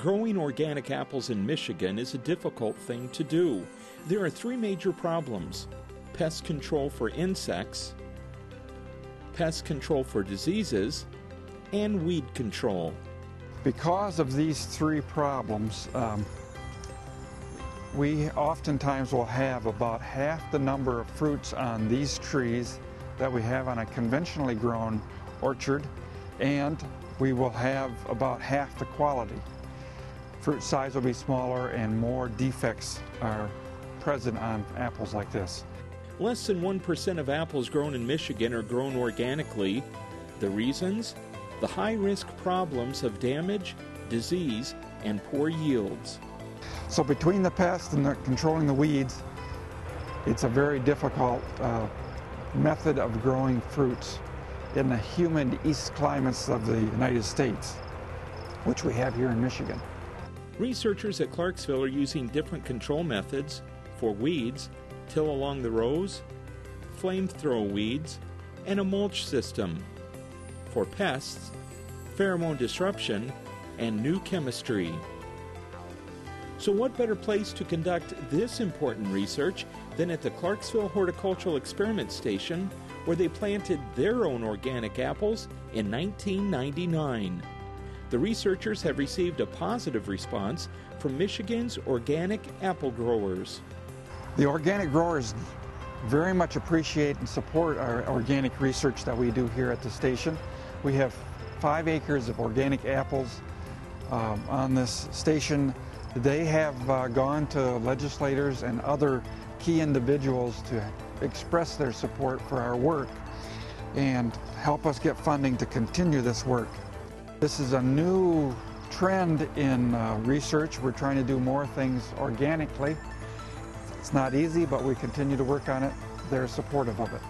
Growing organic apples in Michigan is a difficult thing to do. There are three major problems pest control for insects, pest control for diseases, and weed control. Because of these three problems, um, we oftentimes will have about half the number of fruits on these trees that we have on a conventionally grown orchard, and we will have about half the quality. Fruit size will be smaller and more defects are present on apples like this. Less than 1% of apples grown in Michigan are grown organically. The reasons? The high risk problems of damage, disease, and poor yields. So between the pests and the controlling the weeds, it's a very difficult uh, method of growing fruits in the humid east climates of the United States, which we have here in Michigan. Researchers at Clarksville are using different control methods for weeds, till along the rows, flamethrower weeds, and a mulch system. For pests, pheromone disruption, and new chemistry. So, what better place to conduct this important research than at the Clarksville Horticultural Experiment Station, where they planted their own organic apples in 1999? The researchers have received a positive response from Michigan's organic apple growers. The organic growers very much appreciate and support our organic research that we do here at the station. We have five acres of organic apples um, on this station they have uh, gone to legislators and other key individuals to express their support for our work and help us get funding to continue this work. This is a new trend in uh, research. We're trying to do more things organically. It's not easy, but we continue to work on it. They're supportive of it.